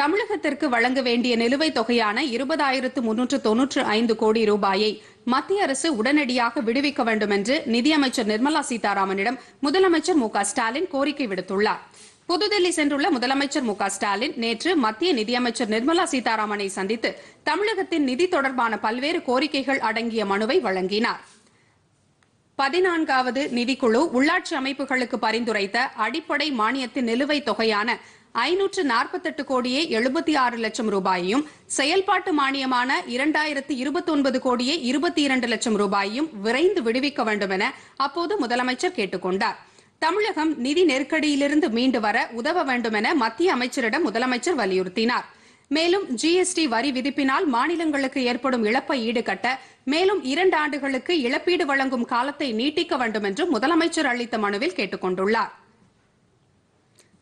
தமிழகத்திற்கு வழங்க வேண்டிய நிலுவைத் தொகையான இருபதாயிரத்து முன்னூற்று தொன்னூற்று ஐந்து கோடி ரூபாயை மத்திய அரசு உடனடியாக விடுவிக்க வேண்டும் என்று நிதியமைச்சர் நிர்மலா சீதாராமனிடம் முதலமைச்சர் மு ஸ்டாலின் கோரிக்கை விடுத்துள்ளார். புதுதில்லி சென்றுள்ள முதலமைச்சர் மு ஸ்டாலின் நேற்று மத்திய நிதியமைச்சர் நிர்மலா சீதாராமனை சந்தித்து தமிழகத்தின் நிதி தொடர்பான பல்வேறு கோரிக்கைகள் அடங்கிய மனுவை வழங்கினார். பதினான்காவது நிதிக்குழு உள்ளாட்சி அமைப்புகளுக்கு பரிந்துரைத்த அடிப்படை மானியத்தின் நிலுவைத் தொகையான ஐநூற்று நாற்பத்தெட்டு கோடியே எழுபத்தி ஆறு லட்சம் ரூபாயையும் செயல்பாட்டு மானியமான இரண்டாயிரத்தி இருபத்தி ஒன்பது கோடியே இருபத்தி இரண்டு லட்சம் ரூபாயையும் விரைந்து விடுவிக்க வேண்டும் என அப்போது முதலமைச்சர் கேட்டுக்கொண்டார். தமிழகம் நிதி நெருக்கடியிலிருந்து மீண்டு வர உதவ வேண்டும் என மத்திய அமைச்சரிடம் முதலமைச்சர் வலியுறுத்தினார். மேலும் ஜிஎஸ்டி வரி விதிப்பினால் மாநிலங்களுக்கு ஏற்படும் இழப்பை ஈடுகட்ட மேலும் இரண்டு ஆண்டுகளுக்கு இழப்பீடு வழங்கும் காலத்தை நீட்டிக்க வேண்டும் என்று முதலமைச்சர் அளித்த மனுவில் கேட்டுக் கொண்டுள்ளார்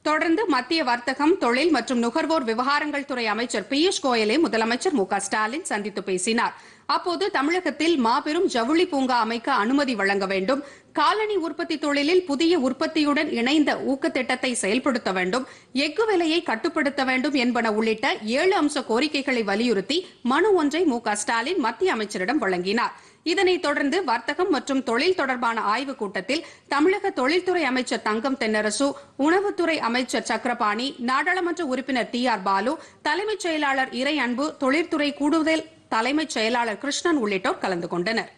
தொடர்ந்து மத்திய வர்த்தகம் தொழில் மற்றும் நுகர்வோர் விவகாரங்கள் துறை அமைச்சர் பியூஷ் கோயலை முதலமைச்சர் மு ஸ்டாலின் சந்தித்து பேசினார். அப்போது தமிழகத்தில் மாபெரும் ஜவுளி பூங்கா அமைக்க அனுமதி வழங்க வேண்டும். காலணி உற்பத்தி தொழிலில் புதிய உற்பத்தியுடன் இணைந்த ஊக்கத்திட்டத்தை செயல்படுத்த வேண்டும். எஃகு விலையை கட்டுப்படுத்த வேண்டும் என்பன உள்ளிட்ட ஏழு அம்ச கோரிக்கைகளை வலியுறுத்தி மனு ஒன்றை மு ஸ்டாலின் மத்திய அமைச்சரிடம் வழங்கினாா் இதனைத் தொடர்ந்து வர்த்தகம் மற்றும் தொழில் தொடர்பான ஆய்வுக் கூட்டத்தில் தமிழக தொழில்துறை அமைச்சர் தங்கம் தென்னரசு உணவுத்துறை அமைச்சர் சக்கரபாணி நாடாளுமன்ற உறுப்பினர் டி ஆர் பாலு தலைமைச் செயலாளர் இறை அன்பு தொழிற்துறை கூடுதல் தலைமைச் செயலாளர் கிருஷ்ணன் உள்ளிட்டோர் கலந்து கொண்டனர்.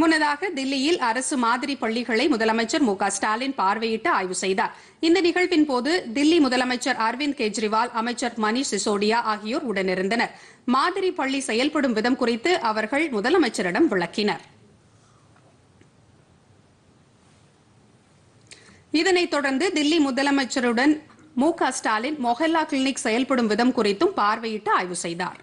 முன்னதாக தில்லியில் அரசு மாதிரி பள்ளிகளை முதலமைச்சர் மு ஸ்டாலின் பார்வையிட்டு ஆய்வு செய்தார். இந்த நிகழ்வின் போது தில்லி முதலமைச்சர் அரவிந்த் கெஜ்ரிவால் அமைச்சர் மணீஷ் சிசோடியா ஆகியோர் உடனிருந்தனர். மாதிரி பள்ளி செயல்படும் விதம் குறித்து அவர்கள் முதலமைச்சரிடம் விளக்கினர். இதனைத் தொடர்ந்து தில்லி முதலமைச்சருடன் மு ஸ்டாலின் மொஹல்லா கிளினிக் செயல்படும் விதம் குறித்தும் பார்வையிட்டு ஆய்வு செய்தார்.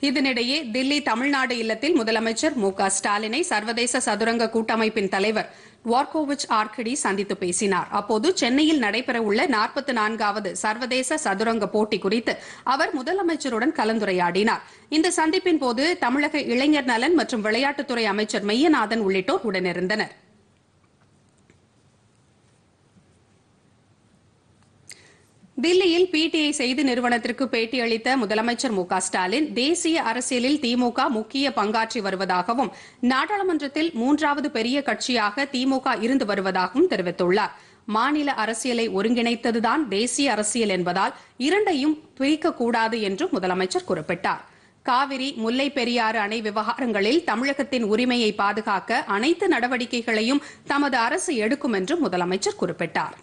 இதனிடையே தில்லி தமிழ்நாடு இல்லத்தில் முதலமைச்சர் மு க ஸ்டாலினை சர்வதேச சதுரங்க கூட்டமைப்பின் தலைவர் வார்கோவிச் ஆர்கிடி சந்தித்து பேசினார். அப்போது சென்னையில் நடைபெறவுள்ள நாற்பத்தி நான்காவது சர்வதேச சதுரங்க போட்டி குறித்து அவர் முதலமைச்சருடன் கலந்துரையாடினார். இந்த சந்திப்பின் போது தமிழக இளைஞர் நலன் மற்றும் விளையாட்டுத்துறை அமைச்சர் மெய்யநாதன் உள்ளிட்டோர் உடனிருந்தனர். தில்லியில் பிடிஐ செய்தி நிறுவனத்திற்கு பேட்டியளித்த முதலமைச்சர் மு ஸ்டாலின் தேசிய அரசியலில் திமுக முக்கிய பங்காற்றி வருவதாகவும் நாடாளுமன்றத்தில் மூன்றாவது பெரிய கட்சியாக திமுக இருந்து வருவதாகவும் தெரிவித்துள்ளார். மாநில அரசியலை ஒருங்கிணைத்ததுதான் தேசிய அரசியல் என்பதால் இரண்டையும் பிரிக்கக்கூடாது என்றும் முதலமைச்சர் குறிப்பிட்டார். காவிரி முல்லை பெரியாறு அணை விவகாரங்களில் தமிழகத்தின் உரிமையை பாதுகாக்க அனைத்து நடவடிக்கைகளையும் தமது அரசு எடுக்கும் என்றும் முதலமைச்சர் குறிப்பிட்டார்.